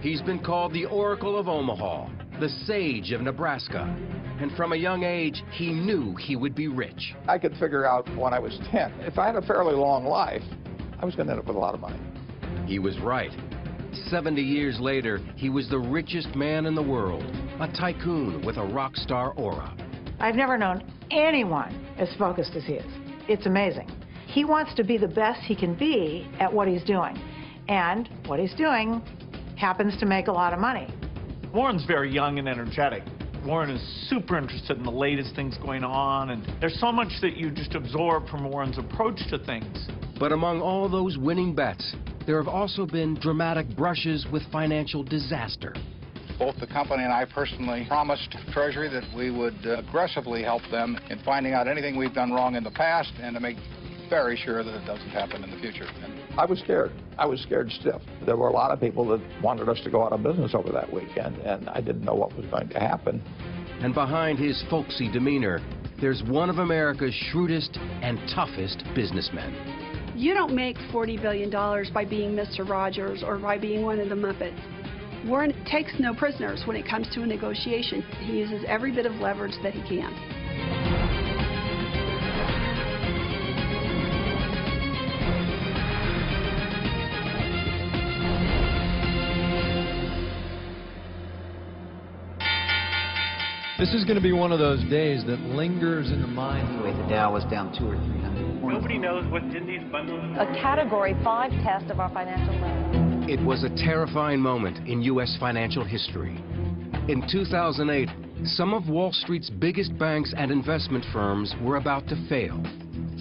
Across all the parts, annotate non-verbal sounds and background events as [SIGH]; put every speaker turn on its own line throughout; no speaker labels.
He's been called the Oracle of Omaha, the Sage of Nebraska. And from a young age, he knew he would be rich.
I could figure out when I was 10, if I had a fairly long life, I was going to end up with a lot of money.
He was right. 70 years later, he was the richest man in the world, a tycoon with a rock star aura.
I've never known anyone as focused as he is. It's amazing. He wants to be the best he can be at what he's doing. And what he's doing happens to make a lot of money.
Warren's very young and energetic. Warren is super interested in the latest things going on, and there's so much that you just absorb from Warren's approach to things.
But among all those winning bets, there have also been dramatic brushes with financial disaster.
Both the company and I personally promised Treasury that we would uh, aggressively help them in finding out anything we've done wrong in the past and to make very sure that it doesn't happen in the future. And
I was scared. I was scared stiff. There were a lot of people that wanted us to go out of business over that weekend, and I didn't know what was going to happen.
And behind his folksy demeanor, there's one of America's shrewdest and toughest businessmen.
You don't make $40 billion by being Mr. Rogers or by being one of the Muppets. Warren takes no prisoners when it comes to a negotiation. He uses every bit of leverage that he can.
This is going to be one of those days that lingers in the mind.
Anyway, the Dow was down two or three hundred.
Nobody knows what's in these bundles.
A Category 5 test of our financial literacy.
It was a terrifying moment in U.S. financial history. In 2008, some of Wall Street's biggest banks and investment firms were about to fail,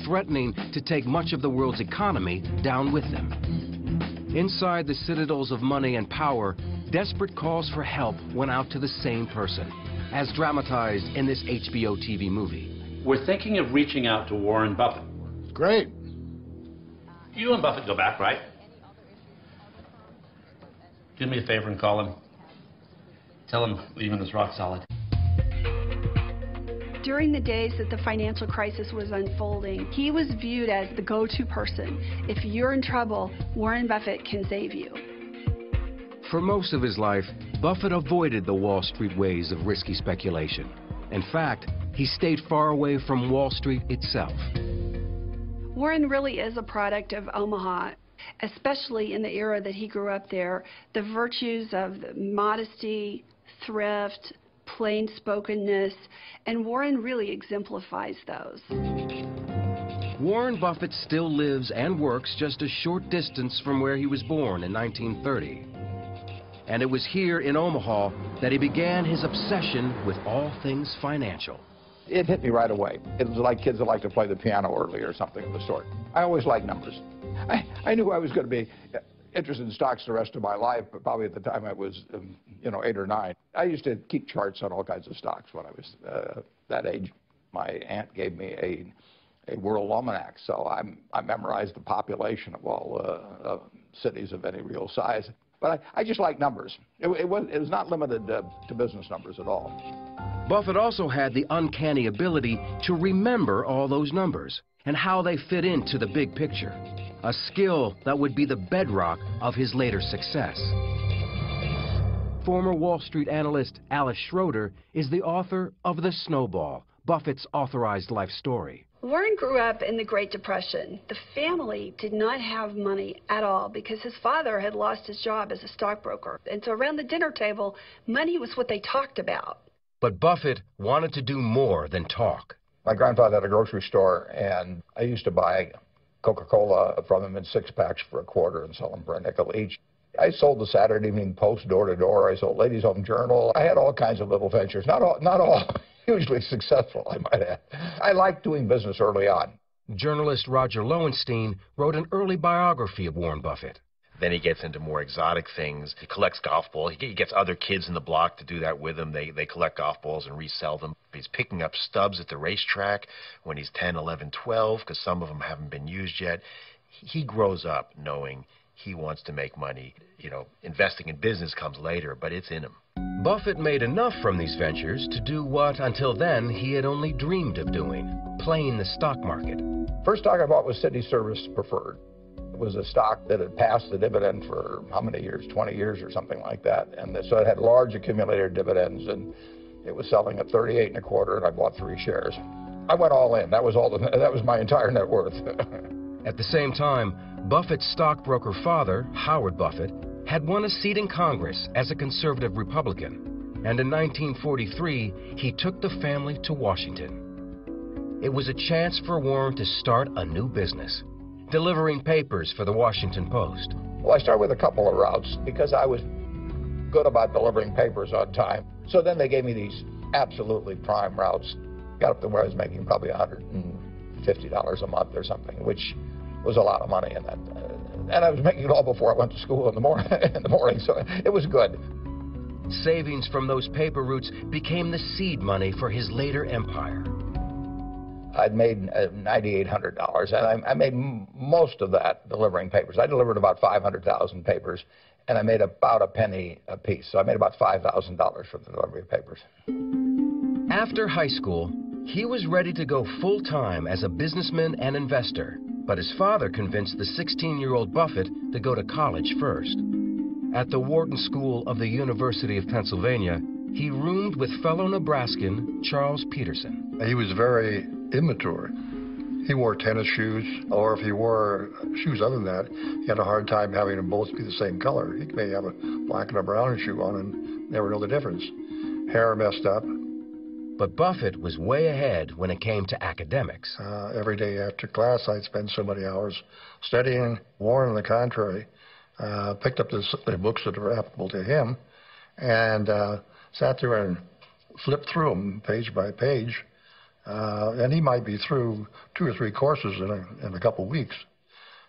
threatening to take much of the world's economy down with them. Inside the citadels of money and power, desperate calls for help went out to the same person, as dramatized in this HBO TV movie.
We're thinking of reaching out to Warren Buffett.
Great.
You and Buffett go back, right? Do me a favor and call him. Tell him Lehman is rock solid.
During the days that the financial crisis was unfolding, he was viewed as the go-to person. If you're in trouble, Warren Buffett can save you.
For most of his life, Buffett avoided the Wall Street ways of risky speculation. In fact, he stayed far away from Wall Street itself.
Warren really is a product of Omaha, especially in the era that he grew up there. The virtues of modesty, thrift, plain spokenness, and Warren really exemplifies those.
Warren Buffett still lives and works just a short distance from where he was born in 1930. And it was here in Omaha that he began his obsession with all things financial.
It hit me right away. It was like kids that like to play the piano early or something of the sort. I always liked numbers. I, I knew I was going to be interested in stocks the rest of my life, but probably at the time I was, um, you know, eight or nine. I used to keep charts on all kinds of stocks when I was uh, that age. My aunt gave me a, a world almanac, so I'm, I memorized the population of all uh, uh, cities of any real size. But I, I just like numbers. It, it, was, it was not limited to, to business numbers at all.
Buffett also had the uncanny ability to remember all those numbers and how they fit into the big picture, a skill that would be the bedrock of his later success. Former Wall Street analyst Alice Schroeder is the author of The Snowball, Buffett's authorized life story.
Warren grew up in the Great Depression. The family did not have money at all because his father had lost his job as a stockbroker. And so around the dinner table, money was what they talked about.
But Buffett wanted to do more than talk.
My grandfather had a grocery store, and I used to buy Coca-Cola from him in six packs for a quarter and sell them for a nickel each. I sold the Saturday Evening Post door to door. I sold Ladies Home Journal. I had all kinds of little ventures. Not all, not all hugely successful, I might add. I liked doing business early on.
Journalist Roger Lowenstein wrote an early biography of Warren Buffett.
Then he gets into more exotic things. He collects golf balls. He gets other kids in the block to do that with him. They, they collect golf balls and resell them. He's picking up stubs at the racetrack when he's 10, 11, 12, because some of them haven't been used yet. He grows up knowing he wants to make money. You know, investing in business comes later, but it's in him.
Buffett made enough from these ventures to do what, until then, he had only dreamed of doing playing the stock market.
First stock I bought was City Service Preferred It was a stock that had passed the dividend for how many years? 20 years or something like that. And so it had large accumulated dividends, and it was selling at 38 and a quarter, and I bought three shares. I went all in. That was all. The, [LAUGHS] that was my entire net worth. [LAUGHS]
At the same time, Buffett's stockbroker father, Howard Buffett, had won a seat in Congress as a conservative Republican, and in 1943 he took the family to Washington. It was a chance for Warren to start a new business, delivering papers for the Washington Post.
Well, I started with a couple of routes because I was good about delivering papers on time. So then they gave me these absolutely prime routes. Got up to where I was making probably $150 a month or something, which was a lot of money in that. And I was making it all before I went to school in the, mor [LAUGHS] in the morning, so it was good.
Savings from those paper routes became the seed money for his later empire.
I'd made uh, $9,800, and I, I made most of that delivering papers. I delivered about 500,000 papers, and I made about a penny a piece. So I made about $5,000 from the delivery of papers.
After high school, he was ready to go full-time as a businessman and investor, but his father convinced the 16-year-old Buffett to go to college first. At the Wharton School of the University of Pennsylvania, he roomed with fellow Nebraskan Charles Peterson.
He was very immature. He wore tennis shoes, or if he wore shoes other than that, he had a hard time having them both be the same color. He may have a black and a brown shoe on and never know the difference. Hair messed up.
But Buffett was way ahead when it came to academics.
Uh, every day after class, I'd spend so many hours studying. Warren, on the contrary, uh, picked up the, the, books that were applicable to him and uh, sat there and flipped through them page by page. Uh, and he might be through two or three courses in a, in a couple of weeks.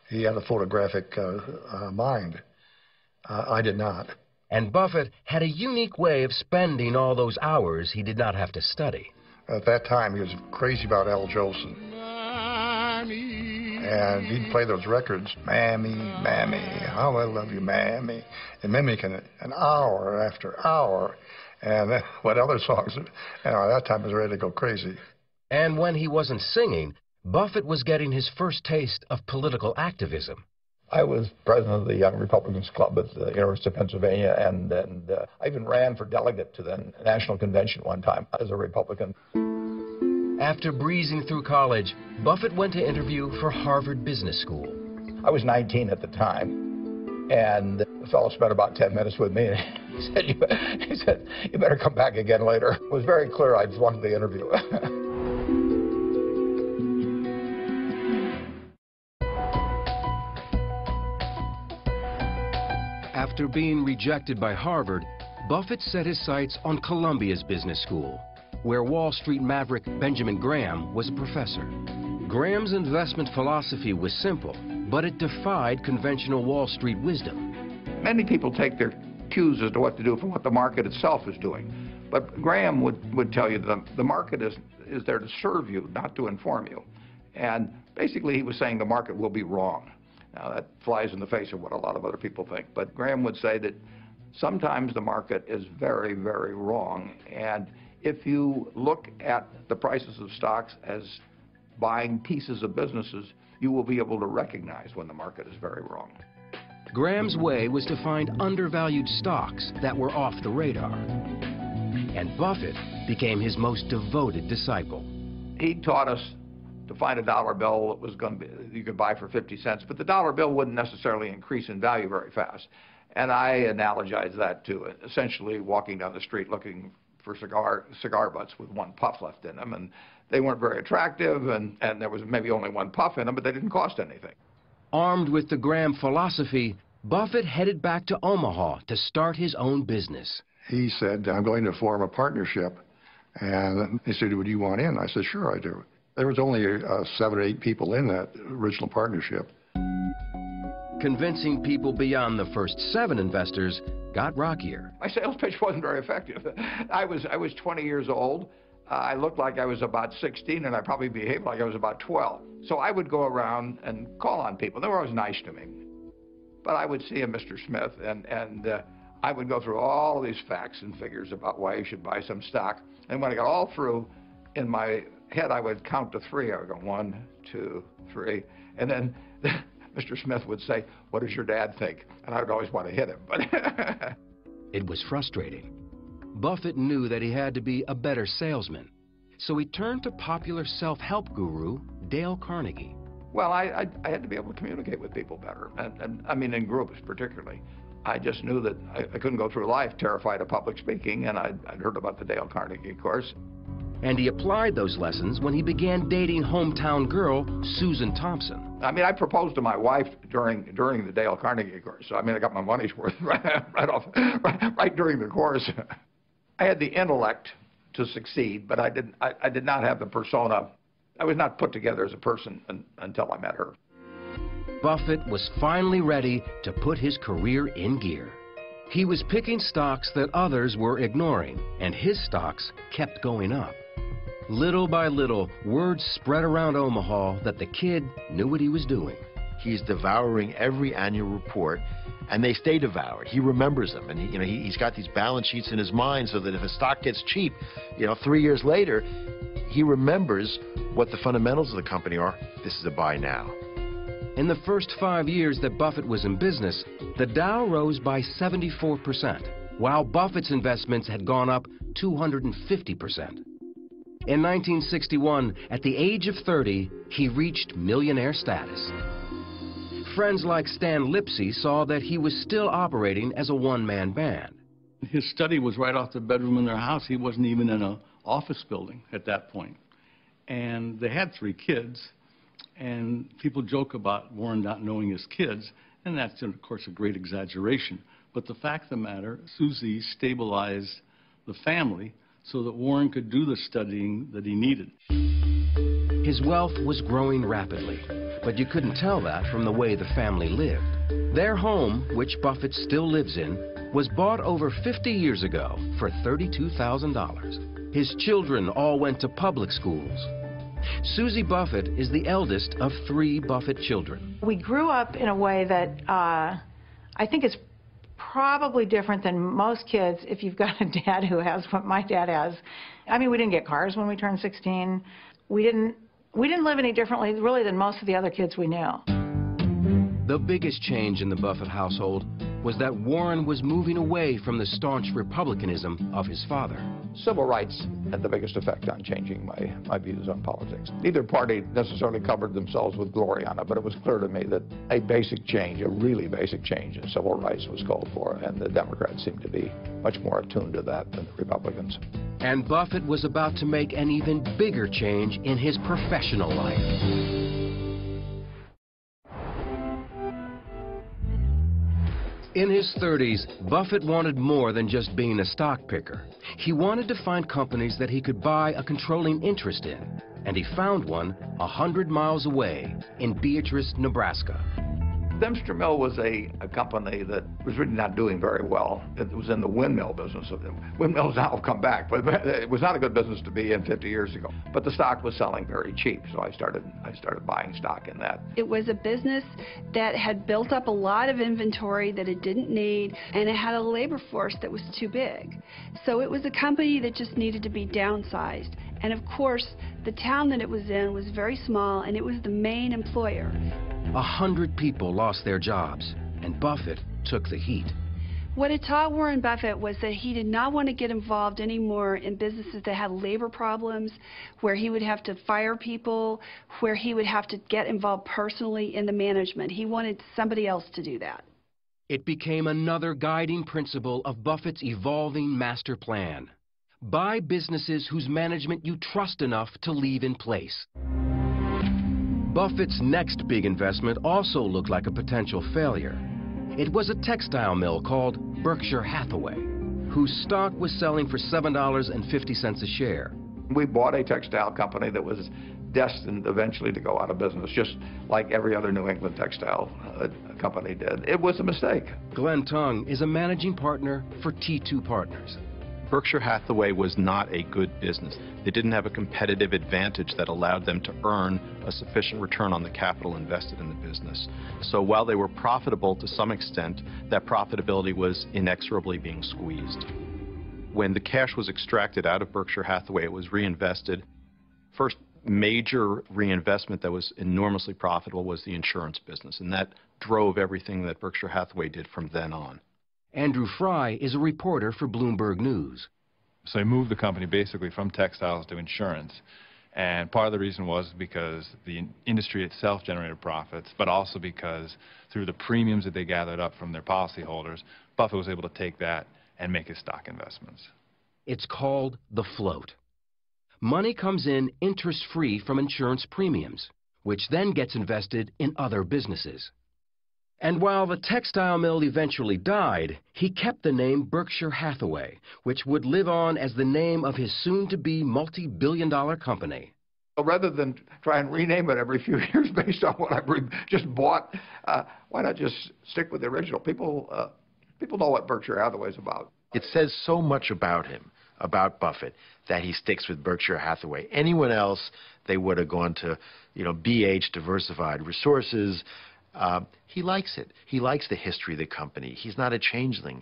He had a photographic uh, uh, mind. I did not.
And Buffett had a unique way of spending all those hours he did not have to study.
At that time, he was crazy about Al Jolson. And he'd play those records, Mammy, Mammy, how I love you, Mammy, and mimicking it an hour after hour. And [LAUGHS] what other songs? And at that time, I was ready to go crazy.
And when he wasn't singing, Buffett was getting his first taste of political activism.
I was president of the Young Republicans Club at the University of Pennsylvania, and, and uh, I even ran for delegate to the National Convention one time as a Republican.
After breezing through college, Buffett went to interview for Harvard Business School.
I was 19 at the time, and the fellow spent about 10 minutes with me. [LAUGHS] he said, you, he said, you better come back again later. It was very clear I flunked the interview. [LAUGHS]
After being rejected by Harvard, Buffett set his sights on Columbia's business school, where Wall Street maverick Benjamin Graham was a professor. Graham's investment philosophy was simple, but it defied conventional Wall Street wisdom.
Many people take their cues as to what to do from what the market itself is doing. But Graham would, would tell you that the market is, is there to serve you, not to inform you. And basically he was saying the market will be wrong. Now, that flies in the face of what a lot of other people think. But Graham would say that sometimes the market is very, very wrong. And if you look at the prices of stocks as buying pieces of businesses, you will be able to recognize when the market is very wrong.
Graham's way was to find undervalued stocks that were off the radar. And Buffett became his most devoted disciple.
He taught us to find a dollar bill that was going to be, you could buy for 50 cents, but the dollar bill wouldn't necessarily increase in value very fast. And I analogize that to essentially walking down the street looking for cigar cigar butts with one puff left in them, and they weren't very attractive, and, and there was maybe only one puff in them, but they didn't cost anything.
Armed with the Graham philosophy, Buffett headed back to Omaha to start his own business.
He said, I'm going to form a partnership. And he said, would you want in? I said, sure I do. There was only uh, seven or eight people in that original partnership.
Convincing people beyond the first seven investors got rockier.
My sales pitch wasn't very effective. I was, I was 20 years old. Uh, I looked like I was about 16, and I probably behaved like I was about 12. So I would go around and call on people. They were always nice to me. But I would see a Mr. Smith, and, and uh, I would go through all these facts and figures about why you should buy some stock. And when I got all through, in my head, I would count to three. I would go one, two, three. And then [LAUGHS] Mr. Smith would say, what does your dad think? And I would always want to hit him. But [LAUGHS]
it was frustrating. Buffett knew that he had to be a better salesman. So he turned to popular self-help guru Dale Carnegie.
Well, I, I, I, had to be able to communicate with people better, and, and I mean in groups particularly. I just knew that I, I, couldn't go through life terrified of public speaking, and I'd, I'd heard about the Dale Carnegie course.
And he applied those lessons when he began dating hometown girl Susan Thompson.
I mean, I proposed to my wife during during the Dale Carnegie course. So I mean, I got my money's worth [LAUGHS] right, right off, right, right during the course. I had the intellect to succeed, but I didn't. I, I did not have the persona. I was not put together as a person un, until I met her.
Buffett was finally ready to put his career in gear. He was picking stocks that others were ignoring, and his stocks kept going up. Little by little, word spread around Omaha that the kid knew what he was doing.
He's devouring every annual report, and they stay devoured. He remembers them, and he, you know he, has got these balance sheets in his mind, so that if a stock gets cheap, you know, three years later, he remembers what the fundamentals of the company are. This is a buy now.
In the first five years that Buffett was in business, the Dow rose by 74%, while Buffett's investments had gone up 250%. In 1961, at the age of 30, he reached millionaire status. Friends like Stan Lipsey saw that he was still operating as a one-man band.
His study was right off the bedroom in their house. He wasn't even in an office building at that point. And they had three kids. And people joke about Warren not knowing his kids, and that's, of course, a great exaggeration. But the fact of the matter, Susie stabilized the family so that Warren could do the studying that he needed.
His wealth was growing rapidly, but you couldn't tell that from the way the family lived. Their home, which Buffett still lives in, was bought over 50 years ago for $32,000. His children all went to public schools. Susie Buffett is the eldest of three Buffett children.
We grew up in a way that uh, I think is probably different than most kids if you've got a dad who has what my dad has. I mean, we didn't get cars when we turned 16. We didn't we didn't live any differently really than most of the other kids we knew.
The biggest change in the Buffett household was that Warren was moving away from the staunch republicanism of his father.
Civil rights had the biggest effect on changing my, my views on politics. Neither party necessarily covered themselves with glory on it, but it was clear to me that a basic change, a really basic change in civil rights was called for, and the Democrats seemed to be much more attuned to that than the Republicans.
And Buffett was about to make an even bigger change in his professional life. In his 30s, Buffett wanted more than just being a stock picker. He wanted to find companies that he could buy a controlling interest in, and he found one a hundred miles away in Beatrice, Nebraska.
Dempster Mill was a, a company that was really not doing very well. It was in the windmill business. Windmills now have come back, but it was not a good business to be in 50 years ago. But the stock was selling very cheap, so I started I started buying stock in that.
It was a business that had built up a lot of inventory that it didn't need, and it had a labor force that was too big. So it was a company that just needed to be downsized. And of course, the town that it was in was very small, and it was the main employer.
A hundred people lost their jobs, and Buffett took the heat.
What it taught Warren Buffett was that he did not want to get involved anymore in businesses that had labor problems, where he would have to fire people, where he would have to get involved personally in the management. He wanted somebody else to do that.
It became another guiding principle of Buffett's evolving master plan. Buy businesses whose management you trust enough to leave in place. Buffett's next big investment also looked like a potential failure. It was a textile mill called Berkshire Hathaway, whose stock was selling for $7.50 a share.
We bought a textile company that was destined eventually to go out of business, just like every other New England textile uh, company did. It was a mistake.
Glenn Tongue is a managing partner for T2 Partners.
Berkshire Hathaway was not a good business. They didn't have a competitive advantage that allowed them to earn a sufficient return on the capital invested in the business. So while they were profitable to some extent, that profitability was inexorably being squeezed. When the cash was extracted out of Berkshire Hathaway, it was reinvested first major reinvestment that was enormously profitable was the insurance business, and that drove everything that Berkshire Hathaway did from then on.
Andrew Frye is a reporter for Bloomberg News.
So he moved the company basically from textiles to insurance. And part of the reason was because the industry itself generated profits, but also because through the premiums that they gathered up from their policyholders, Buffett was able to take that and make his stock investments.
It's called the float. Money comes in interest-free from insurance premiums, which then gets invested in other businesses. And while the textile mill eventually died, he kept the name Berkshire Hathaway, which would live on as the name of his soon-to-be multi-billion dollar company.
Rather than try and rename it every few [LAUGHS] years based on what I just bought, uh, why not just stick with the original? People, uh, people know what Berkshire Hathaway is about.
It says so much about him, about Buffett, that he sticks with Berkshire Hathaway. Anyone else, they would have gone to, you know, BH Diversified Resources, uh, he likes it. He likes the history of the company. He's not a changeling.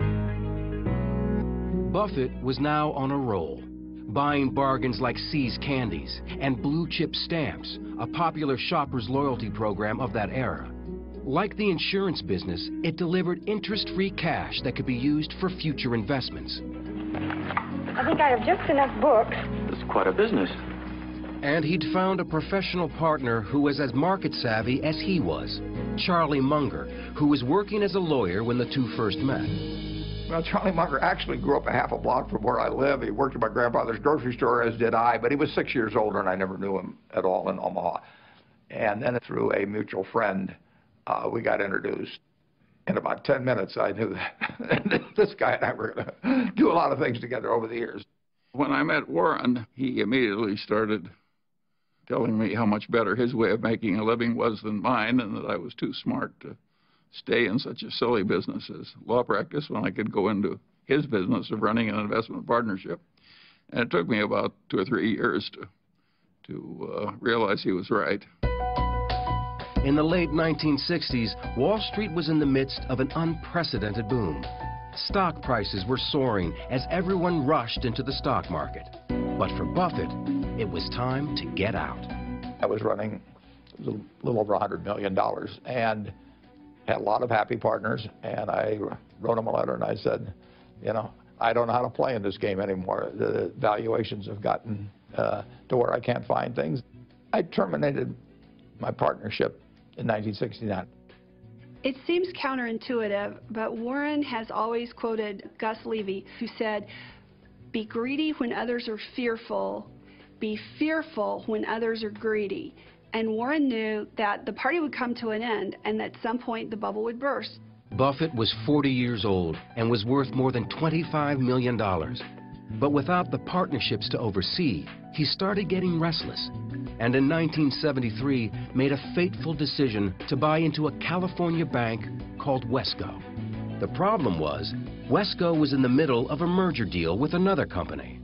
Buffett was now on a roll, buying bargains like See's Candies and Blue Chip Stamps, a popular shopper's loyalty program of that era. Like the insurance business, it delivered interest-free cash that could be used for future investments.
I think I have just enough books.
It's quite a business.
And he'd found a professional partner who was as market savvy as he was, Charlie Munger, who was working as a lawyer when the two first met.
Well, Charlie Munger actually grew up a half a block from where I live. He worked at my grandfather's grocery store, as did I, but he was six years older, and I never knew him at all in Omaha. And then through a mutual friend, uh, we got introduced. In about 10 minutes, I knew that [LAUGHS] this guy and I were going to do a lot of things together over the years.
When I met Warren, he immediately started telling me how much better his way of making a living was than mine and that I was too smart to stay in such a silly business as law practice when I could go into his business of running an investment partnership. And it took me about two or three years to, to uh, realize he was right.
In the late 1960s, Wall Street was in the midst of an unprecedented boom. Stock prices were soaring as everyone rushed into the stock market. But for Buffett, it was time to get out.
I was running a little, little over $100 million and had a lot of happy partners. And I wrote them a letter and I said, you know, I don't know how to play in this game anymore. The valuations have gotten uh, to where I can't find things. I terminated my partnership in 1969.
It seems counterintuitive, but Warren has always quoted Gus Levy, who said, Be greedy when others are fearful, be fearful when others are greedy. And Warren knew that the party would come to an end and at some point the bubble would burst.
Buffett was 40 years old and was worth more than $25 million. But without the partnerships to oversee, he started getting restless and in 1973 made a fateful decision to buy into a California bank called Wesco. The problem was, Wesco was in the middle of a merger deal with another company.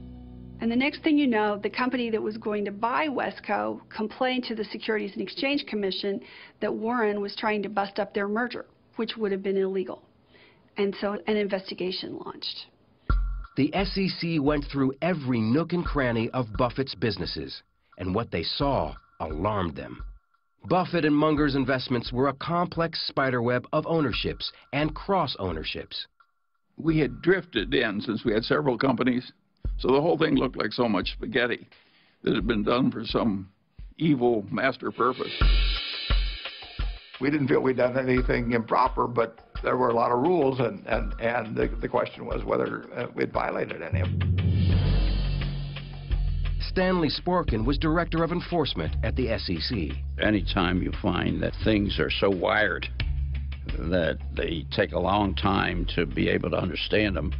And the next thing you know, the company that was going to buy Wesco complained to the Securities and Exchange Commission that Warren was trying to bust up their merger, which would have been illegal. And so an investigation launched.
The SEC went through every nook and cranny of Buffett's businesses, and what they saw alarmed them. Buffett and Munger's investments were a complex spiderweb of ownerships and cross-ownerships.
We had drifted in since we had several companies so the whole thing looked like so much spaghetti that had been done for some evil master purpose.
We didn't feel we'd done anything improper, but there were a lot of rules, and, and, and the, the question was whether uh, we'd violated any of them.
Stanley Sporkin was Director of Enforcement at the SEC.
Anytime you find that things are so wired that they take a long time to be able to understand them,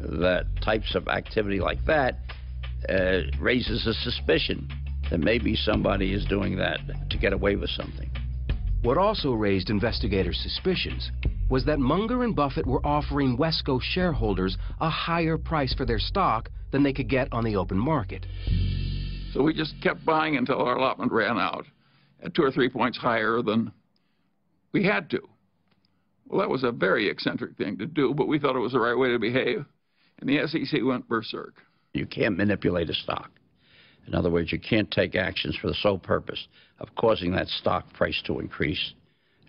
that types of activity like that uh, raises a suspicion that maybe somebody is doing that to get away with something.
What also raised investigators' suspicions was that Munger and Buffett were offering Wesco shareholders a higher price for their stock than they could get on the open market.
So we just kept buying until our allotment ran out at two or three points higher than we had to. Well, that was a very eccentric thing to do, but we thought it was the right way to behave and the SEC went berserk.
You can't manipulate a stock. In other words, you can't take actions for the sole purpose of causing that stock price to increase.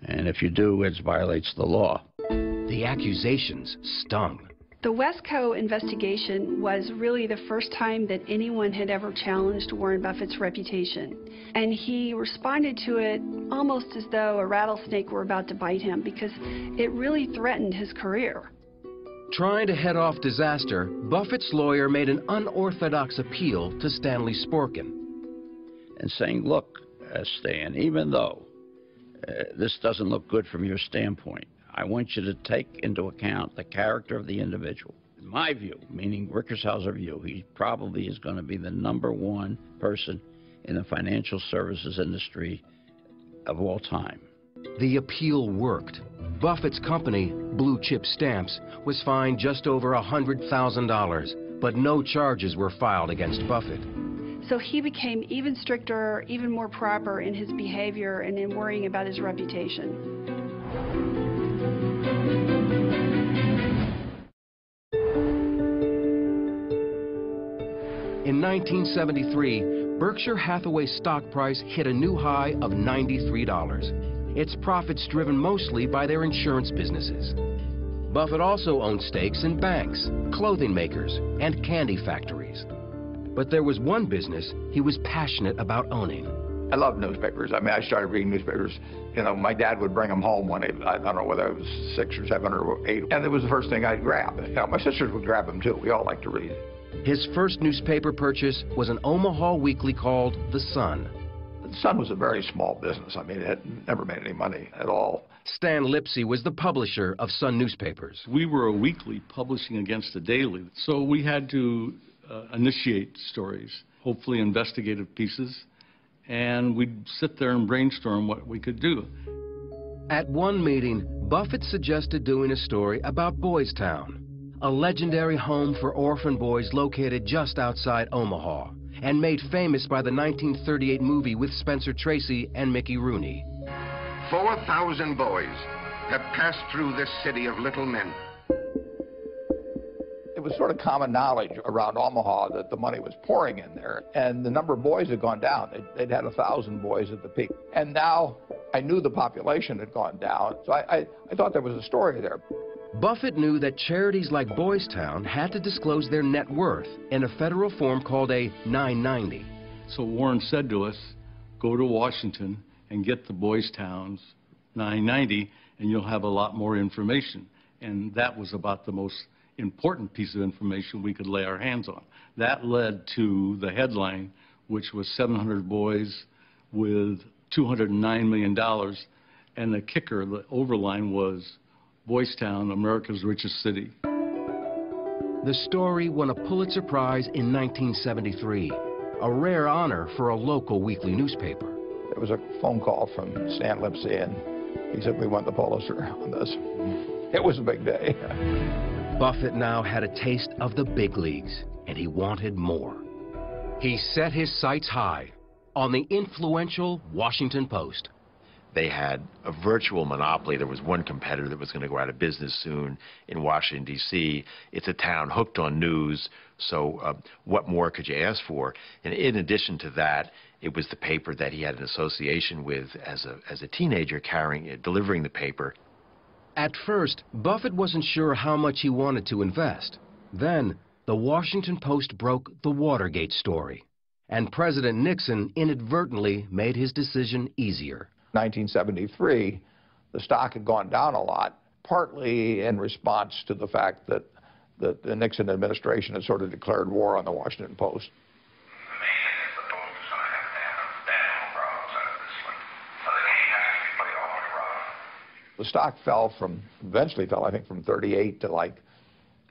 And if you do, it violates the law.
The accusations stung.
The Wesco investigation was really the first time that anyone had ever challenged Warren Buffett's reputation. And he responded to it almost as though a rattlesnake were about to bite him because it really threatened his career.
Trying to head off disaster, Buffett's lawyer made an unorthodox appeal to Stanley Sporkin.
And saying, look, uh, Stan, even though uh, this doesn't look good from your standpoint, I want you to take into account the character of the individual. In my view, meaning Rickershauser view, he probably is going to be the number one person in the financial services industry of all time.
The appeal worked. Buffett's company, Blue Chip Stamps, was fined just over $100,000, but no charges were filed against Buffett.
So he became even stricter, even more proper in his behavior and in worrying about his reputation.
1973, Berkshire Hathaway's stock price hit a new high of $93. Its profits driven mostly by their insurance businesses. Buffett also owned stakes in banks, clothing makers, and candy factories. But there was one business he was passionate about owning.
I love newspapers. I mean, I started reading newspapers. You know, my dad would bring them home when he, I don't know whether it was six or seven or eight, and it was the first thing I'd grab. You know, my sisters would grab them too. We all like to read.
His first newspaper purchase was an Omaha weekly called The Sun.
The Sun was a very small business. I mean, it never made any money at all.
Stan Lipsey was the publisher of Sun newspapers.
We were a weekly publishing against a daily, so we had to uh, initiate stories, hopefully investigative pieces, and we'd sit there and brainstorm what we could do.
At one meeting, Buffett suggested doing a story about Boys Town, a legendary home for orphan boys located just outside Omaha and made famous by the 1938 movie with Spencer Tracy and Mickey Rooney.
4,000 boys have passed through this city of little men.
It was sort of common knowledge around Omaha that the money was pouring in there, and the number of boys had gone down. They'd, they'd had a thousand boys at the peak. And now I knew the population had gone down, so I, I, I thought there was a story there.
Buffett knew that charities like Boys Town had to disclose their net worth in a federal form called a 990.
So Warren said to us, go to Washington and get the Boys Town's 990 and you'll have a lot more information. And that was about the most important piece of information we could lay our hands on. That led to the headline, which was 700 boys with $209 million. And the kicker, the overline was Boys Town, America's richest city.
The story won a Pulitzer Prize in 1973, a rare honor for a local weekly newspaper.
There was a phone call from Stan Lipsey, and he said, we won the Pulitzer on this. It was a big day.
Buffett now had a taste of the big leagues, and he wanted more. He set his sights high on the influential Washington Post
they had a virtual monopoly. There was one competitor that was going to go out of business soon in Washington, D.C. It's a town hooked on news, so uh, what more could you ask for? And in addition to that, it was the paper that he had an association with as a, as a teenager carrying, uh, delivering the paper.
At first, Buffett wasn't sure how much he wanted to invest. Then, the Washington Post broke the Watergate story, and President Nixon inadvertently made his decision easier.
1973, the stock had gone down a lot, partly in response to the fact that, that the Nixon administration had sort of declared war on the Washington Post. The stock fell from, eventually fell, I think, from 38 to like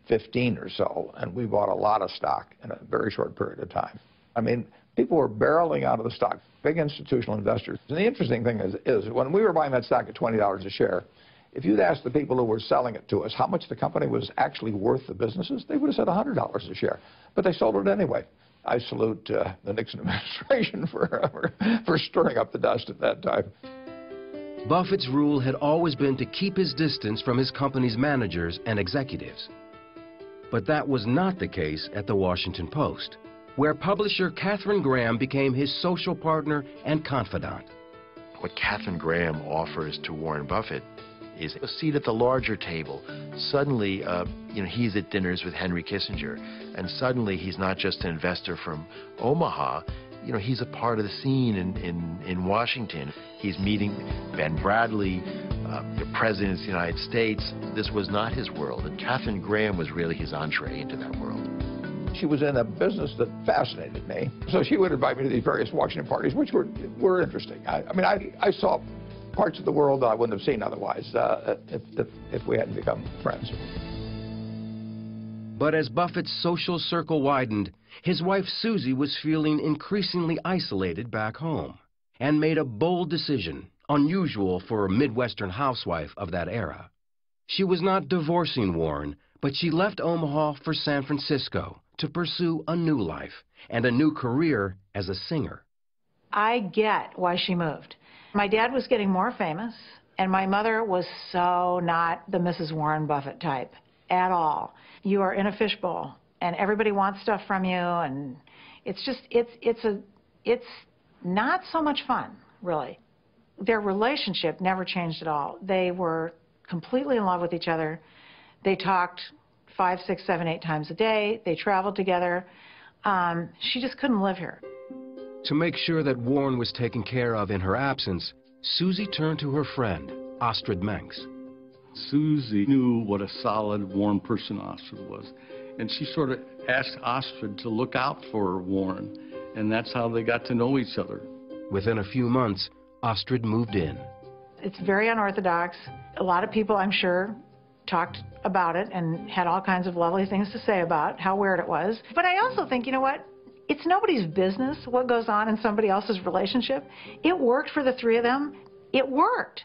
15 or so, and we bought a lot of stock in a very short period of time. I mean, people were barreling out of the stock, big institutional investors. And the interesting thing is, is when we were buying that stock at $20 a share, if you'd asked the people who were selling it to us how much the company was actually worth the businesses, they would have said $100 a share. But they sold it anyway. I salute uh, the Nixon [LAUGHS] administration for, for, for stirring up the dust at that time.
Buffett's rule had always been to keep his distance from his company's managers and executives. But that was not the case at the Washington Post. Where publisher Katharine Graham became his social partner and confidant.
What Katharine Graham offers to Warren Buffett is a seat at the larger table. Suddenly, uh, you know, he's at dinners with Henry Kissinger, and suddenly he's not just an investor from Omaha. You know, he's a part of the scene in, in, in Washington. He's meeting Ben Bradlee, uh, the President of the United States. This was not his world, and Katharine Graham was really his entree into that world.
She was in a business that fascinated me. So she would invite me to these various Washington parties, which were, were interesting. I, I mean, I, I saw parts of the world that I wouldn't have seen otherwise uh, if, if, if we hadn't become friends.
But as Buffett's social circle widened, his wife Susie was feeling increasingly isolated back home and made a bold decision, unusual for a Midwestern housewife of that era. She was not divorcing Warren, but she left Omaha for San Francisco to pursue a new life and a new career as a singer.
I get why she moved. My dad was getting more famous, and my mother was so not the Mrs. Warren Buffett type at all. You are in a fishbowl, and everybody wants stuff from you, and it's just it's it's a it's not so much fun, really. Their relationship never changed at all. They were completely in love with each other. They talked five, six, seven, eight times a day. They traveled together. Um, she just couldn't live here.
To make sure that Warren was taken care of in her absence, Susie turned to her friend, Astrid Menks.
Susie knew what a solid, warm person Astrid was. And she sort of asked Astrid to look out for Warren. And that's how they got to know each other.
Within a few months, Astrid moved in.
It's very unorthodox. A lot of people, I'm sure, talked about it and had all kinds of lovely things to say about how weird it was. But I also think, you know what? It's nobody's business what goes on in somebody else's relationship. It worked for the three of them. It worked.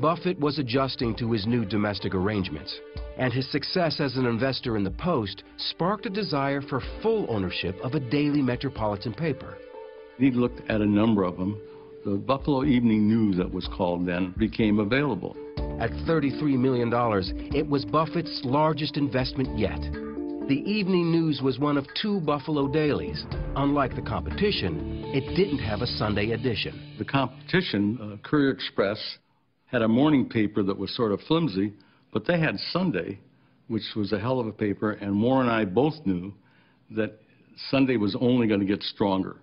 Buffett was adjusting to his new domestic arrangements, and his success as an investor in the Post sparked a desire for full ownership of a daily metropolitan paper.
He looked at a number of them. The Buffalo Evening News, that was called then, became available.
At $33 million, it was Buffett's largest investment yet. The Evening News was one of two Buffalo dailies. Unlike the competition, it didn't have a Sunday edition.
The competition, uh, Courier Express, had a morning paper that was sort of flimsy, but they had Sunday, which was a hell of a paper, and Warren and I both knew that Sunday was only going to get stronger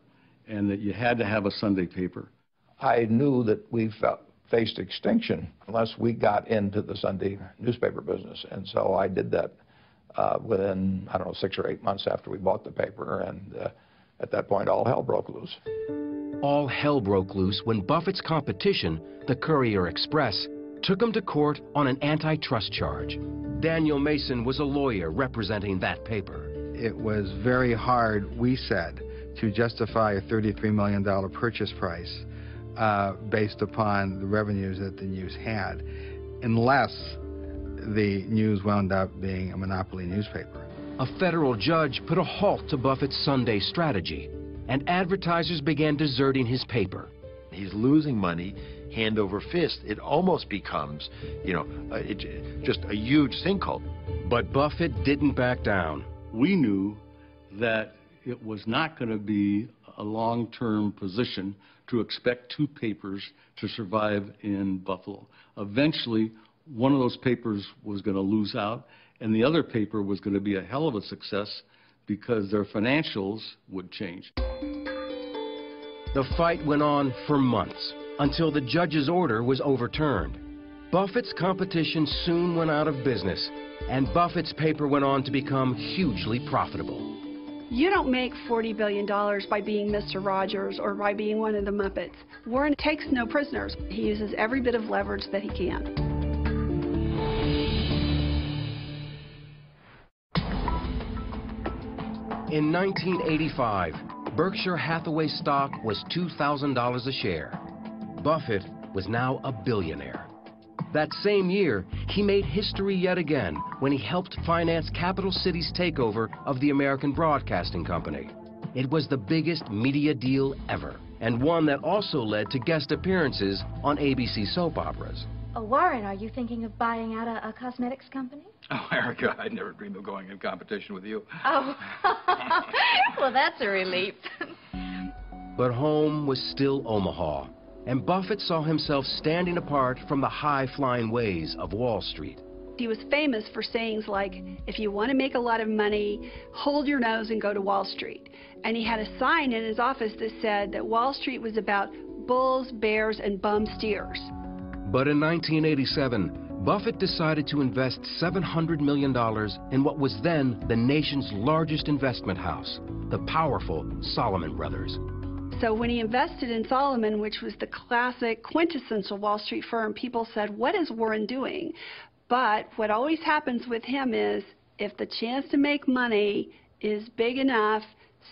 and that you had to have a Sunday paper.
I knew that we felt faced extinction unless we got into the Sunday newspaper business. And so I did that uh, within, I don't know, six or eight months after we bought the paper. And uh, at that point, all hell broke loose.
All hell broke loose when Buffett's competition, the Courier Express, took him to court on an antitrust charge. Daniel Mason was a lawyer representing that paper.
It was very hard, we said, to justify a $33 million purchase price uh, based upon the revenues that the news had, unless the news wound up being a monopoly newspaper.
A federal judge put a halt to Buffett's Sunday strategy, and advertisers began deserting his paper.
He's losing money hand over fist. It almost becomes, you know, uh, it, just a huge sinkhole.
But Buffett didn't back down.
We knew that it was not going to be a long-term position to expect two papers to survive in Buffalo. Eventually, one of those papers was going to lose out, and the other paper was going to be a hell of a success because their financials would change.
The fight went on for months until the judge's order was overturned. Buffett's competition soon went out of business, and Buffett's paper went on to become hugely profitable.
You don't make $40 billion by being Mr. Rogers or by being one of the Muppets. Warren takes no prisoners. He uses every bit of leverage that he can.
In 1985, Berkshire Hathaway stock was $2,000 a share. Buffett was now a billionaire. That same year, he made history yet again when he helped finance Capital Cities' takeover of the American Broadcasting Company. It was the biggest media deal ever, and one that also led to guest appearances on ABC soap operas.
Oh, Warren, are you thinking of buying out a, a cosmetics company? [LAUGHS] Oh, Erica, I'd never dream of going in competition with you.
Oh, [LAUGHS] well, that's a relief.
but home was still Omaha, and Buffett saw himself standing apart from the high-flying ways of Wall Street.
He was famous for sayings like, if you want to make a lot of money, hold your nose and go to Wall Street. And he had a sign in his office that said that Wall Street was about bulls, bears, and bum steers.
But in 1987, Buffett decided to invest $700 million in what was then the nation's largest investment house, the powerful Salomon Brothers.
So when he invested in Salomon, which was the classic quintessential Wall Street firm, people said, what is Warren doing? But what always happens with him is if the chance to make money is big enough,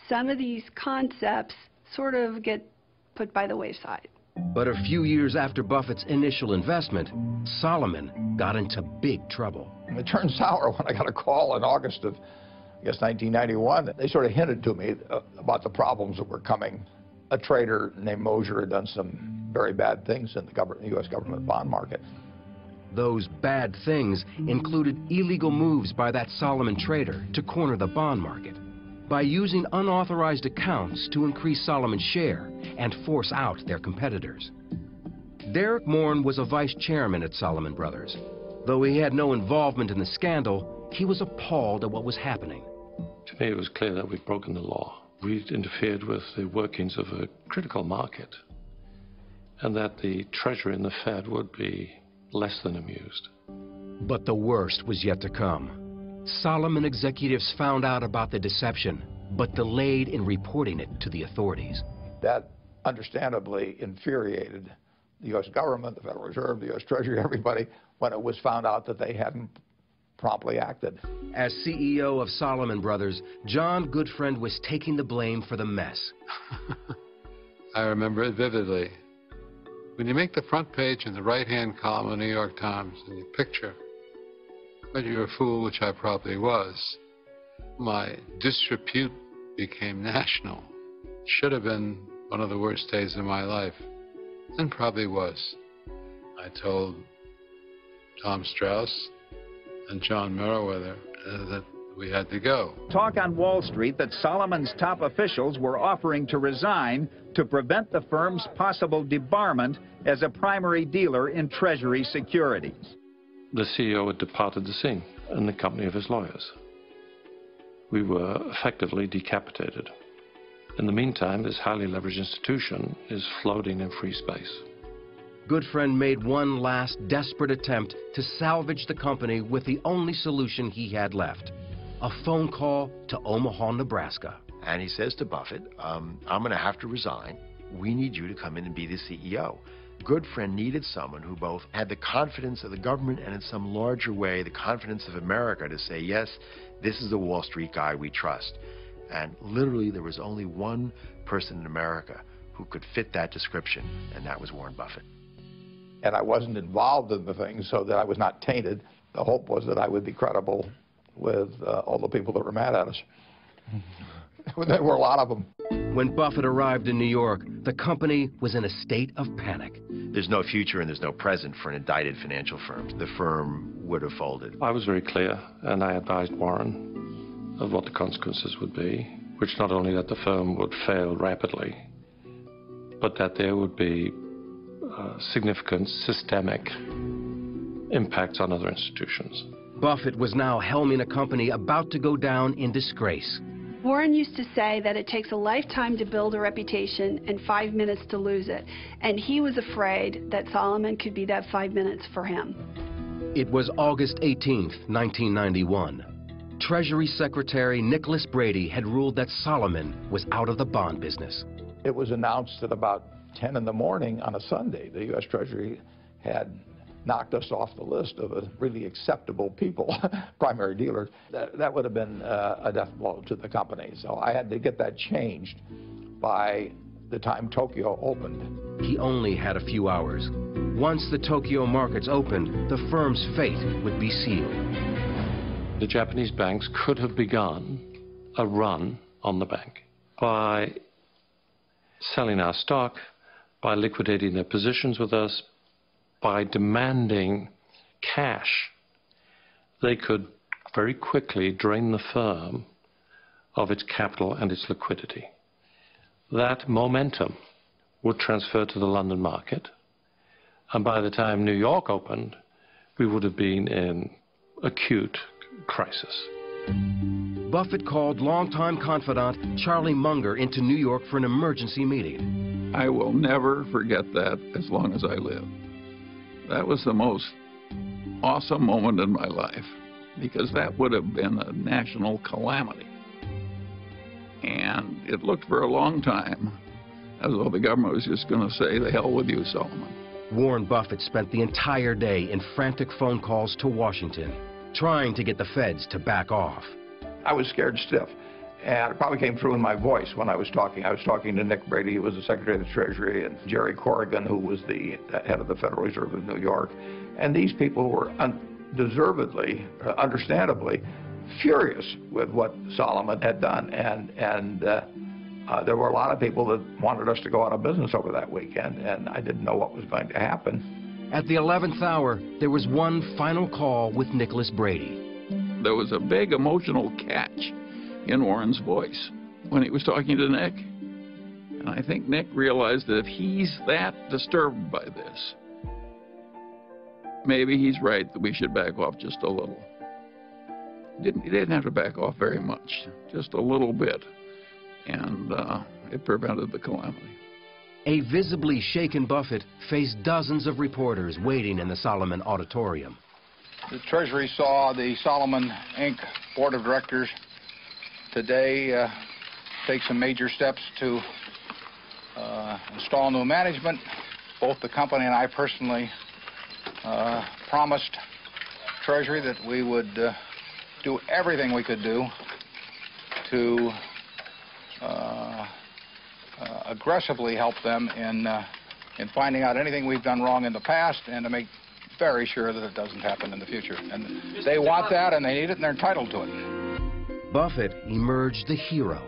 some of these concepts sort of get put by the wayside.
But a few years after Buffett's initial investment, Salomon got into big trouble.
It turned sour [LAUGHS] when I got a call in August of, I guess, 1991. They sort of hinted to me uh, about the problems that were coming. A trader named Mozer had done some very bad things in the government, U.S. government bond market.
Those bad things included illegal moves by that Salomon trader to corner the bond market by using unauthorized accounts to increase Salomon's share and force out their competitors. Deryck Maughan was a vice chairman at Salomon Brothers. Though he had no involvement in the scandal, he was appalled at what was happening.
To me, it was clear that we'd broken the law. We'd interfered with the workings of a critical market, and that the Treasury and the Fed would be less than amused.
But the worst was yet to come. Salomon executives found out about the deception, but delayed in reporting it to the authorities.
That understandably infuriated the U.S. government, the Federal Reserve, the U.S. Treasury, everybody, when it was found out that they hadn't promptly acted.
As CEO of Salomon Brothers, John Gutfreund was taking the blame for the mess. [LAUGHS]
I remember it vividly. When you make the front page in the right-hand column of the New York Times and you picture but you're a fool, which I probably was. My disrepute became national. Should have been one of the worst days of my life, and probably was. I told Tom Strauss and John Meriwether uh, that we had to go.
Talk on Wall Street that Salomon's top officials were offering to resign to prevent the firm's possible debarment as a primary dealer in Treasury securities
the CEO had departed the scene in the company of his lawyers. We were effectively decapitated. In the meantime, this highly leveraged institution is floating in free space.
Gutfreund made one last desperate attempt to salvage the company with the only solution he had left, a phone call to Omaha, Nebraska.
And he says to Buffett, um, I'm going to have to resign. We need you to come in and be the CEO. Gutfreund needed someone who both had the confidence of the government and in some larger way the confidence of America to say, yes, this is the Wall Street guy we trust. And literally there was only one person in America who could fit that description, and that was Warren Buffett.
And I wasn't involved in the thing so that I was not tainted. The hope was that I would be credible with uh, all the people that were mad at us. [LAUGHS] there were a lot of them.
When Buffett arrived in New York, the company was in a state of panic.
There's no future and there's no present for an indicted financial firm. The firm would have folded.
I was very clear, and I advised Warren of what the consequences would be, which not only that the firm would fail rapidly, but that there would be Uh, significant systemic impacts on other institutions.
Buffett was now helming a company about to go down in disgrace.
Warren used to say that it takes a lifetime to build a reputation and five minutes to lose it. And he was afraid that Salomon could be that five minutes for him.
It was August 18, 1991. Treasury Secretary Nicholas Brady had ruled that Salomon was out of the bond business.
It was announced at about 10 in the morning on a Sunday. The U.S. Treasury had knocked us off the list of really acceptable people, [LAUGHS] primary dealers, that, that would have been uh, a death blow to the company. So I had to get that changed by the time Tokyo opened.
He only had a few hours. Once the Tokyo markets opened, the firm's fate would be sealed.
The Japanese banks could have begun a run on the bank by selling our stock, by liquidating their positions with us, by demanding cash they could very quickly drain the firm of its capital and its liquidity. That momentum would transfer to the London market, and by the time New York opened, we would have been in acute crisis.
Buffett called longtime confidant Charlie Munger into New York for an emergency meeting.
I will never forget that as long as I live. That was the most awesome moment in my life because that would have been a national calamity. And it looked for a long time as though the government was just going to say, the hell with you, Salomon.
Warren Buffett spent the entire day in frantic phone calls to Washington, trying to get the feds to back off.
I was scared stiff. And it probably came through in my voice when I was talking. I was talking to Nick Brady, who was the Secretary of the Treasury, and Jerry Corrigan, who was the head of the Federal Reserve of New York. And these people were undeservedly, uh, understandably, furious with what Salomon had done. And, and uh, uh, there were a lot of people that wanted us to go out of business over that weekend, and I didn't know what was going to happen.
At the 11th hour, there was one final call with Nicholas Brady.
There was a big emotional catch in Warren's voice when he was talking to Nick. And I think Nick realized that if he's that disturbed by this, maybe he's right that we should back off just a little. Didn't, he didn't have to back off very much, just a little bit. And uh, it prevented the calamity.
A visibly shaken Buffett faced dozens of reporters waiting in the Salomon Auditorium.
The Treasury saw the Salomon Inc. Board of Directors today uh, take some major steps to uh, install new management. Both the company and I personally uh, promised Treasury that we would uh, do everything we could do to uh, Uh, aggressively help them in, uh, in finding out anything we've done wrong in the past and to make very sure that it doesn't happen in the future. And they want that and they need it and they're entitled to it.
Buffett emerged the hero,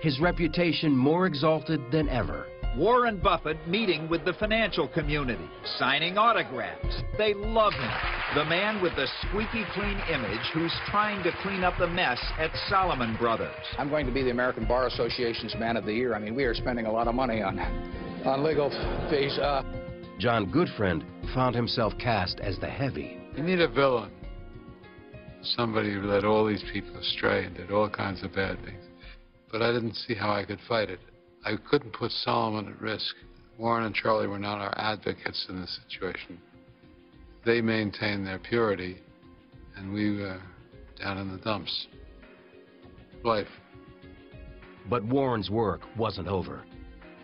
his reputation more exalted than ever.
Warren Buffett meeting with the financial community, signing autographs. They love him. The man with the squeaky clean image who's trying to clean up the mess at Salomon Brothers.
I'm going to be the American Bar Association's Man of the Year. I mean, we are spending a lot of money on, on legal fees. Uh,
John Gutfreund found himself cast as the heavy.
You need a villain. Somebody who led all these people astray and did all kinds of bad things. But I didn't see how I could fight it. I couldn't put Salomon at risk. Warren and Charlie were not our advocates in this situation. They maintained their purity, and we were down in the dumps. Life.
But Warren's work wasn't over.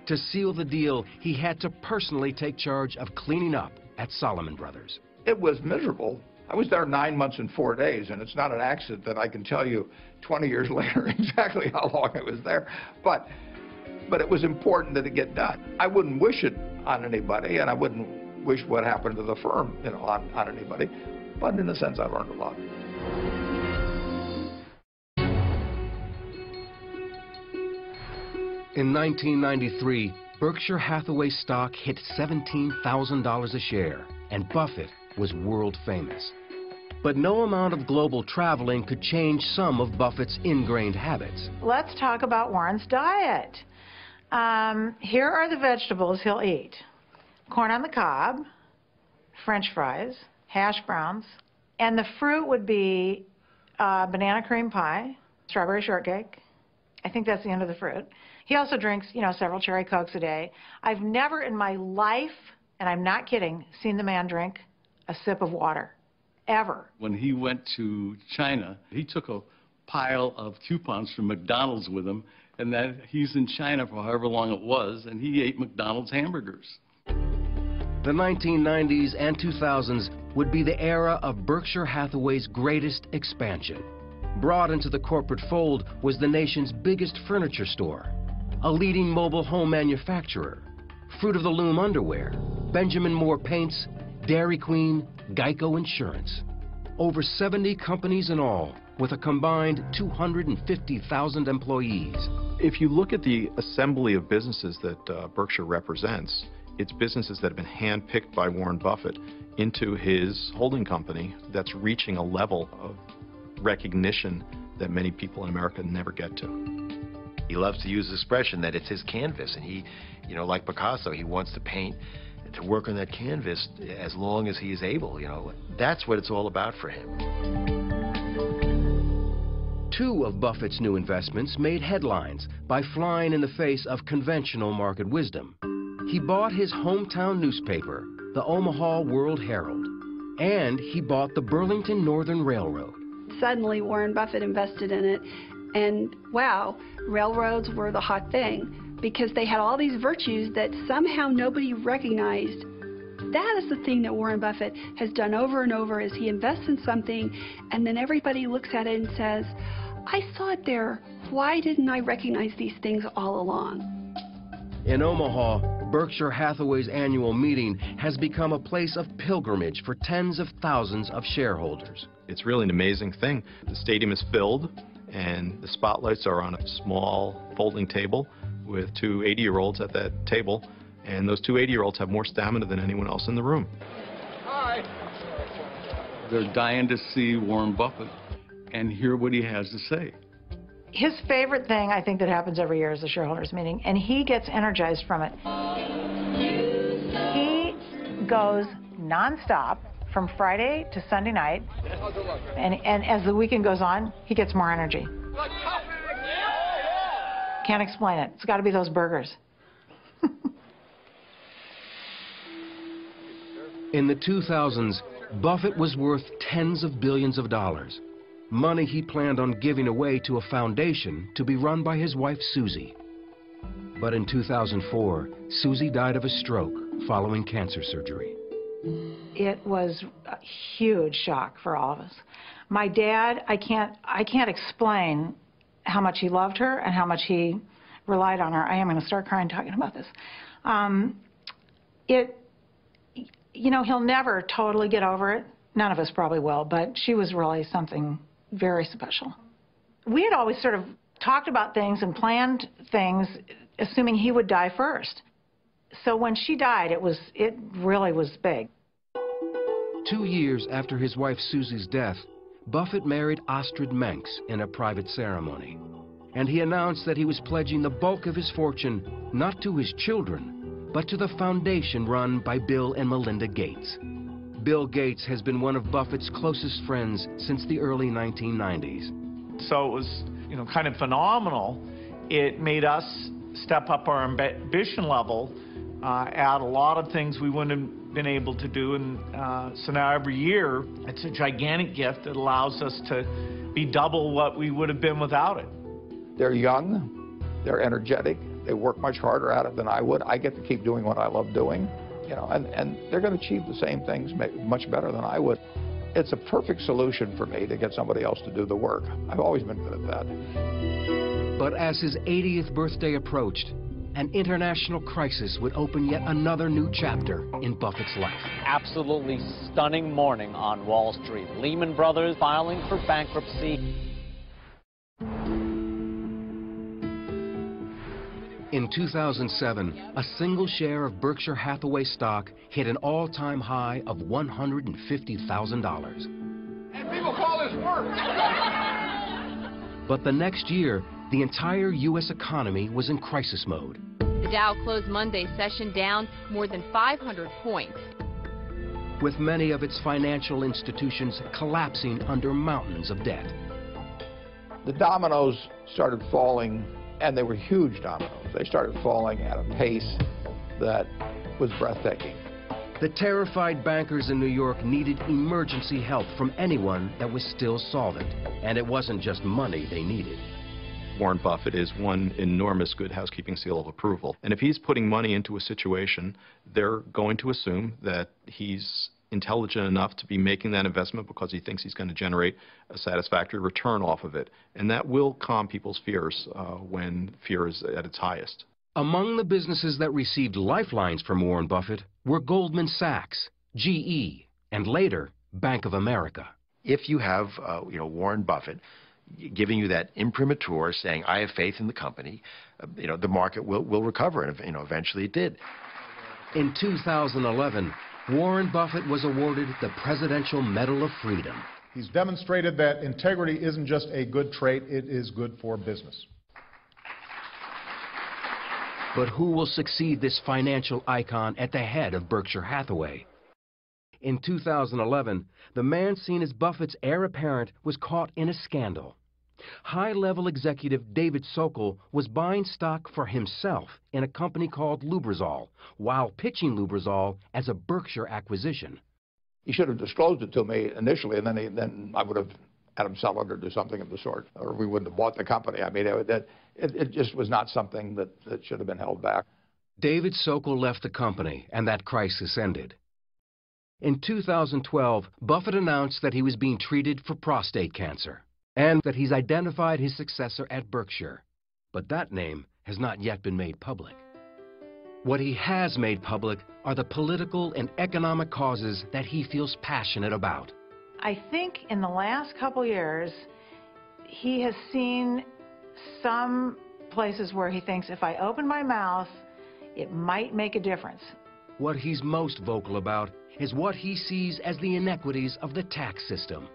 To seal the deal, he had to personally take charge of cleaning up at Salomon Brothers.
It was miserable. I was there nine months and four days, and it's not an accident that I can tell you 20 years [LAUGHS] later [LAUGHS] exactly how long I was there. But but it was important that it get done. I wouldn't wish it on anybody, and I wouldn't wish what happened to the firm you know, on, on anybody. But in a sense, I learned a lot.
In 1993, Berkshire Hathaway stock hit $17,000 a share, and Buffett was world famous. But no amount of global traveling could change some of Buffett's ingrained habits.
Let's talk about Warren's diet. Um, here are the vegetables he'll eat. Corn on the cob, french fries, hash browns, and the fruit would be uh, banana cream pie, strawberry shortcake. I think that's the end of the fruit. He also drinks, you know, several cherry cokes a day. I've never in my life, and I'm not kidding, seen the man drink a sip of water, ever.
When he went to China, he took a pile of coupons from McDonald's with him and that he's in China for however long it was, and he ate McDonald's hamburgers.
The 1990s and 2000s would be the era of Berkshire Hathaway's greatest expansion. Brought into the corporate fold was the nation's biggest furniture store, a leading mobile home manufacturer, Fruit of the Loom underwear, Benjamin Moore paints, Dairy Queen, Geico Insurance. Over 70 companies in all, with a combined 250,000 employees.
If you look at the assembly of businesses that uh, Berkshire represents, It's businesses that have been handpicked by Warren Buffett into his holding company that's reaching a level of recognition that many people in America never get to.
He loves to use the expression that it's his canvas, and he, you know, like Picasso, he wants to paint to work on that canvas as long as he is able, you know. That's what it's all about for him.
Two of Buffett's new investments made headlines by flying in the face of conventional market wisdom. He bought his hometown newspaper, the Omaha World Herald, and he bought the Burlington Northern Railroad.
Suddenly, Warren Buffett invested in it, and wow, railroads were the hot thing because they had all these virtues that somehow nobody recognized. That is the thing that Warren Buffett has done over and over is he invests in something and then everybody looks at it and says, I saw it there. Why didn't I recognize these things all along?
In Omaha, Berkshire Hathaway's annual meeting has become a place of pilgrimage for tens of thousands of shareholders.
It's really an amazing thing. The stadium is filled and the spotlights are on a small folding table with two 80-year-olds at that table, and those two 80-year-olds have more stamina than anyone else in the room.
Hi. They're dying to see Warren Buffett and hear what he has to say.
His favorite thing, I think, that happens every year is the shareholders meeting, and he gets energized from it. He goes nonstop from Friday to Sunday night, and, and as the weekend goes on, he gets more energy. Can't explain it. It's got to be those burgers. [LAUGHS]
In the 2000s, Buffett was worth tens of billions of dollars, money he planned on giving away to a foundation to be run by his wife, Susie. But in 2004, Susie died of a stroke following cancer surgery.
It was a huge shock for all of us. My dad, I can't, I can't explain how much he loved her and how much he relied on her. I am going to start crying talking about this. Um, it, you know, he'll never totally get over it. None of us probably will, but she was really something very special. We had always sort of talked about things and planned things, assuming he would die first. So when she died, it was it really was big.
Two years after his wife Susie's death, Buffett married Astrid Menks in a private ceremony. And he announced that he was pledging the bulk of his fortune not to his children, but to the foundation run by Bill and Melinda Gates. Bill Gates has been one of Buffett's closest friends since the early 1990s.
So it was, you know, kind of phenomenal. It made us step up our ambition level, uh, add a lot of things we wouldn't have been able to do. And uh, so now every year, it's a gigantic gift that allows us to be double what we would have been without it.
They're young, they're energetic, they work much harder at it than I would. I get to keep doing what I love doing, you know, and, and they're going to achieve the same things much better than I would. It's a perfect solution for me to get somebody else to do the work. I've always been good at that.
But as his 80th birthday approached, an international crisis would open yet another new chapter in Buffett's life.
Absolutely stunning morning on Wall Street. Lehman Brothers filing for bankruptcy.
In 2007, a single share of Berkshire Hathaway stock hit an all-time high of $150,000.
And people call this work.
but the next year, the entire U.S. economy was in crisis mode.
The Dow closed Monday's session down more than 500 points.
With many of its financial institutions collapsing under mountains of debt.
The dominoes started falling, and they were huge dominoes. They started falling at a pace that was breathtaking.
The terrified bankers in New York needed emergency help from anyone that was still solvent. And it wasn't just money they needed.
Warren Buffett is one enormous good housekeeping seal of approval. And if he's putting money into a situation, they're going to assume that he's intelligent enough to be making that investment because he thinks he's going to generate a satisfactory return off of it. And that will calm people's fears uh, when fear is at its highest.
Among the businesses that received lifelines from Warren Buffett were Goldman Sachs, GE, and later Bank of America.
If you have, uh, you know, Warren Buffett giving you that imprimatur, saying, I have faith in the company, uh, you know, the market will, will recover. And, you know, eventually it did.
In 2011, Warren Buffett was awarded the Presidential Medal of Freedom.
He's demonstrated that integrity isn't just a good trait, it is good for business.
But who will succeed this financial icon at the head of Berkshire Hathaway? In 2011, the man seen as Buffett's heir apparent was caught in a scandal. High-level executive David Sokol was buying stock for himself in a company called Lubrizol, while pitching Lubrizol as a Berkshire acquisition.
He should have disclosed it to me initially, and then, he, then I would have had him sell it or do something of the sort, or we wouldn't have bought the company. I mean, it, it, it just was not something that, that should have been held back.
David Sokol left the company, and that crisis ended. In 2012, Buffett announced that he was being treated for prostate cancer and that he's identified his successor at Berkshire. But that name has not yet been made public. What he has made public are the political and economic causes that he feels passionate about.
I think in the last couple years, he has seen some places where he thinks if I open my mouth, it might make a difference.
What he's most vocal about is what he sees as the inequities of the tax system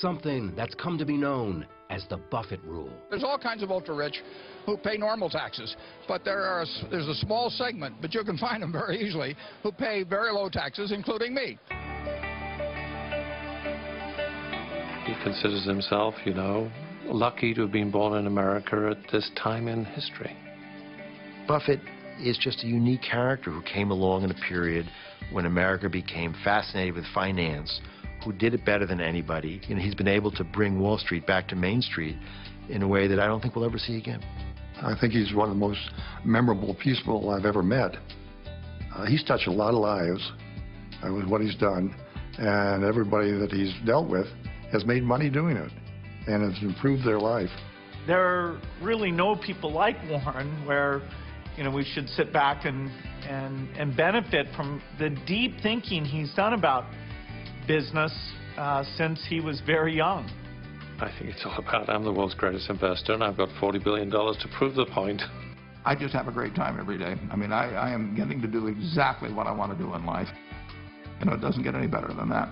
something that's come to be known as the Buffett rule.
There's all kinds of ultra-rich who pay normal taxes, but there are a, there's a small segment, but you can find them very easily, who pay very low taxes, including me.
He considers himself, you know, lucky to have been born in America at this time in history.
Buffett is just a unique character who came along in a period when America became fascinated with finance, who did it better than anybody. And he's been able to bring Wall Street back to Main Street in a way that I don't think we'll ever see again.
I think he's one of the most memorable people I've ever met. Uh, he's touched a lot of lives uh, with what he's done, and everybody that he's dealt with has made money doing it and has improved their life.
There are really no people like Warren where, you know, we should sit back and, and, and benefit from the deep thinking he's done about business uh, since he was very young.
I think it's all about I'm the world's greatest investor and I've got $40 billion to prove the point.
I just have a great time every day. I mean, I, I am getting to do exactly what I want to do in life. You know, it doesn't get any better than that.